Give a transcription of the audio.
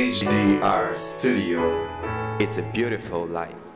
HDR Studio. It's a beautiful life.